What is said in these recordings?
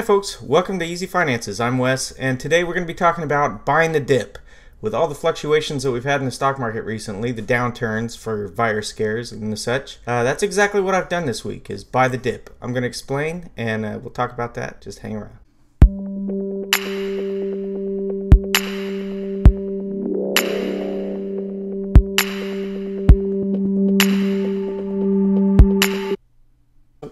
Hi folks, welcome to Easy Finances. I'm Wes, and today we're going to be talking about buying the dip. With all the fluctuations that we've had in the stock market recently, the downturns for virus scares and such, uh, that's exactly what I've done this week, is buy the dip. I'm going to explain, and uh, we'll talk about that. Just hang around.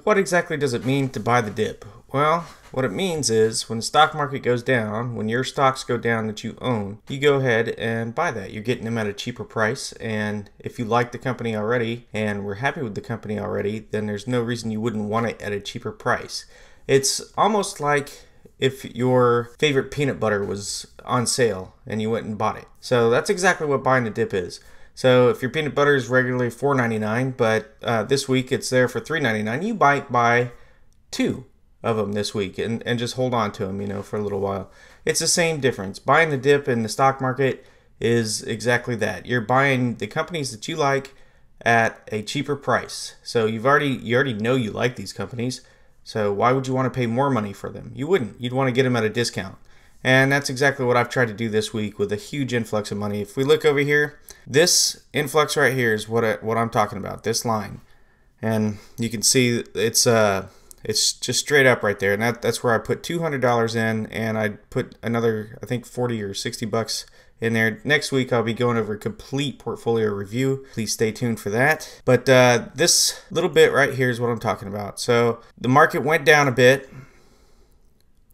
What exactly does it mean to buy the dip? Well, what it means is when the stock market goes down, when your stocks go down that you own, you go ahead and buy that. You're getting them at a cheaper price. And if you like the company already and we're happy with the company already, then there's no reason you wouldn't want it at a cheaper price. It's almost like if your favorite peanut butter was on sale and you went and bought it. So that's exactly what buying the dip is. So if your peanut butter is regularly $4.99, but uh, this week it's there for $3.99, you might buy two of them this week and, and just hold on to them, you know, for a little while. It's the same difference. Buying the dip in the stock market is exactly that. You're buying the companies that you like at a cheaper price. So you've already you already know you like these companies. So why would you want to pay more money for them? You wouldn't. You'd want to get them at a discount. And that's exactly what I've tried to do this week with a huge influx of money. If we look over here, this influx right here is what I, what I'm talking about. This line, and you can see it's uh it's just straight up right there, and that that's where I put two hundred dollars in, and I put another I think forty or sixty bucks in there. Next week, I'll be going over a complete portfolio review. Please stay tuned for that. But uh, this little bit right here is what I'm talking about. So the market went down a bit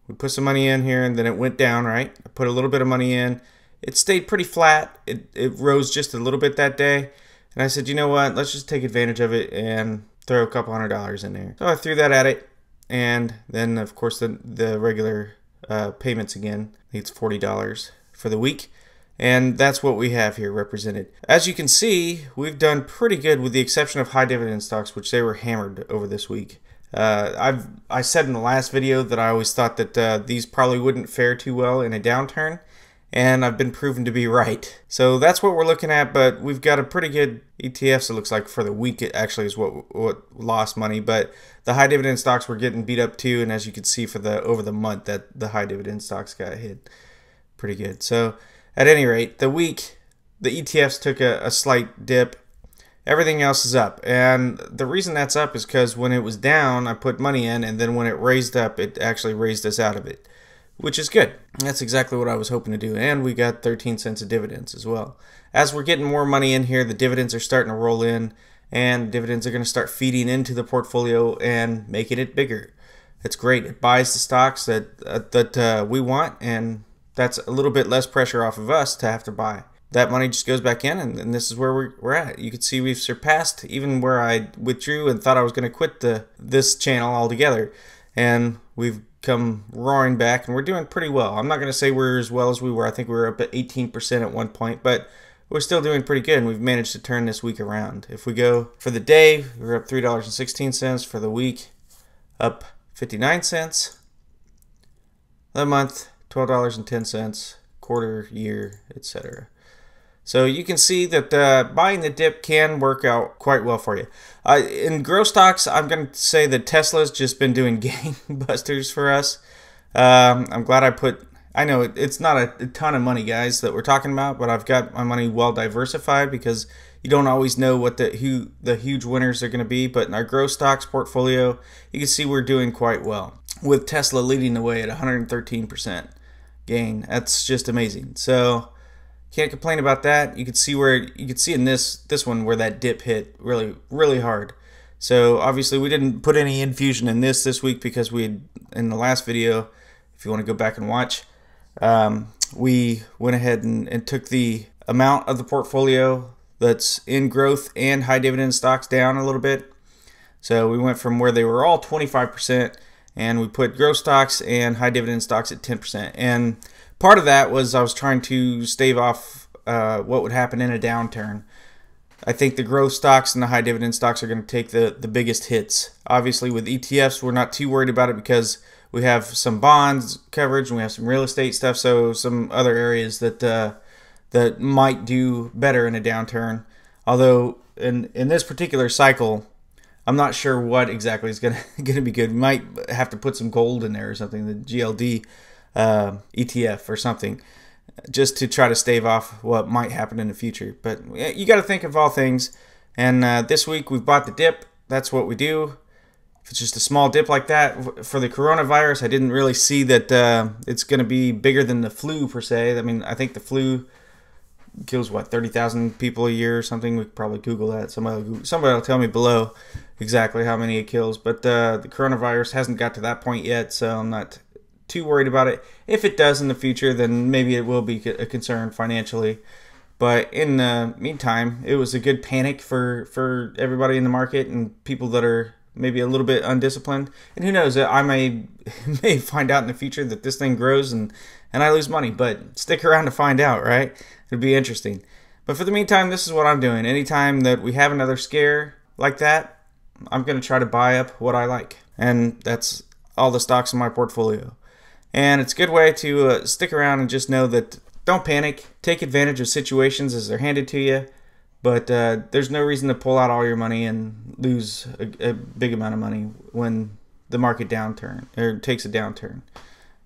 we put some money in here and then it went down, right? I put a little bit of money in. It stayed pretty flat. It, it rose just a little bit that day. And I said, you know what? Let's just take advantage of it and throw a couple hundred dollars in there. So I threw that at it. And then, of course, the, the regular uh, payments again. I think it's $40 for the week. And that's what we have here represented. As you can see, we've done pretty good with the exception of high dividend stocks, which they were hammered over this week. Uh, I've I said in the last video that I always thought that uh, these probably wouldn't fare too well in a downturn, and I've been proven to be right. So that's what we're looking at, but we've got a pretty good ETFs. It looks like for the week it actually is what what lost money, but the high dividend stocks were getting beat up too, and as you can see for the over the month that the high dividend stocks got hit pretty good. So at any rate, the week the ETFs took a, a slight dip everything else is up. And the reason that's up is because when it was down, I put money in, and then when it raised up, it actually raised us out of it, which is good. That's exactly what I was hoping to do. And we got 13 cents of dividends as well. As we're getting more money in here, the dividends are starting to roll in, and dividends are going to start feeding into the portfolio and making it bigger. It's great. It buys the stocks that uh, that uh, we want, and that's a little bit less pressure off of us to have to buy that money just goes back in, and, and this is where we're, we're at. You can see we've surpassed even where I withdrew and thought I was going to quit the this channel altogether, and we've come roaring back, and we're doing pretty well. I'm not going to say we're as well as we were. I think we were up at 18% at one point, but we're still doing pretty good, and we've managed to turn this week around. If we go for the day, we're up $3.16. For the week, up 59 cents. The month, $12.10. Quarter, year, etc. So you can see that uh, buying the dip can work out quite well for you. Uh, in growth stocks, I'm going to say that Tesla's just been doing gangbusters for us. Um, I'm glad I put. I know it's not a, ton of money, guys, that we're talking about, but I've got my money well diversified because you don't always know what the who the huge winners are going to be. But in our growth stocks portfolio, you can see we're doing quite well with Tesla leading the way at 113% gain. That's just amazing. So can't complain about that. You can see where you can see in this this one where that dip hit really really hard. So obviously we didn't put any infusion in this this week because we had, in the last video, if you want to go back and watch, um, we went ahead and, and took the amount of the portfolio that's in growth and high dividend stocks down a little bit. So we went from where they were all 25% and we put growth stocks and high dividend stocks at 10%. And part of that was I was trying to stave off uh, what would happen in a downturn. I think the growth stocks and the high dividend stocks are going to take the, the biggest hits. Obviously, with ETFs, we're not too worried about it because we have some bonds coverage and we have some real estate stuff, so some other areas that uh, that might do better in a downturn. Although in in this particular cycle, I'm not sure what exactly is gonna gonna be good. We might have to put some gold in there or something, the GLD uh, ETF or something, just to try to stave off what might happen in the future. But you got to think of all things. And uh, this week we've bought the dip. That's what we do. If it's just a small dip like that for the coronavirus, I didn't really see that uh, it's going to be bigger than the flu per se. I mean, I think the flu kills what 30,000 people a year or something. We could probably Google that. Somebody somebody will tell me below exactly how many it kills. But uh, the coronavirus hasn't got to that point yet, so I'm not too worried about it. If it does in the future, then maybe it will be a concern financially. But in the meantime, it was a good panic for for everybody in the market and people that are maybe a little bit undisciplined. And who knows? I may may find out in the future that this thing grows and and I lose money. But stick around to find out, right? It'd be interesting. But for the meantime, this is what I'm doing. Anytime that we have another scare like that, I'm going to try to buy up what I like. And that's all the stocks in my portfolio. And it's a good way to uh, stick around and just know that don't panic. Take advantage of situations as they're handed to you. But uh, there's no reason to pull out all your money and lose a, a big amount of money when the market downturn or takes a downturn.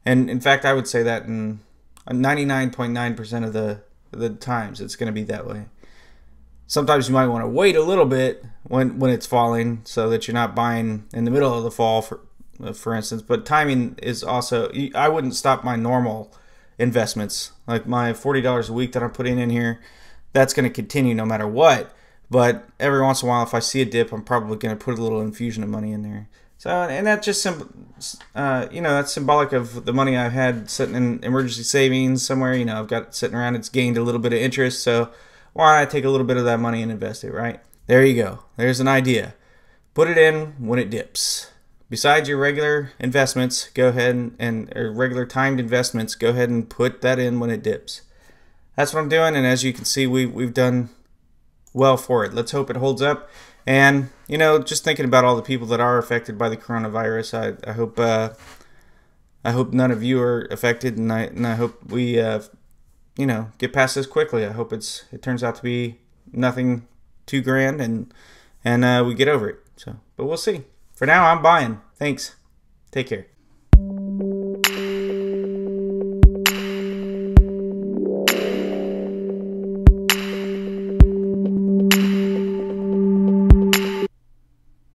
And in fact, I would say that in 99.9% of the the times it's going to be that way. Sometimes you might want to wait a little bit when when it's falling so that you're not buying in the middle of the fall for for instance, but timing is also I wouldn't stop my normal investments. Like my $40 a week that I'm putting in here, that's going to continue no matter what. But every once in a while, if I see a dip, I'm probably going to put a little infusion of money in there. So, and that just, uh, you know, that's symbolic of the money I've had sitting in emergency savings somewhere. You know, I've got it sitting around. It's gained a little bit of interest. So, why not take a little bit of that money and invest it, right? There you go. There's an idea. Put it in when it dips. Besides your regular investments, go ahead and, and regular timed investments, go ahead and put that in when it dips. That's what I'm doing, and as you can see, we we've done well for it. Let's hope it holds up. And you know, just thinking about all the people that are affected by the coronavirus, I, I hope uh, I hope none of you are affected, and I and I hope we uh, you know get past this quickly. I hope it's it turns out to be nothing too grand, and and uh, we get over it. So, but we'll see. For now, I'm buying. Thanks. Take care.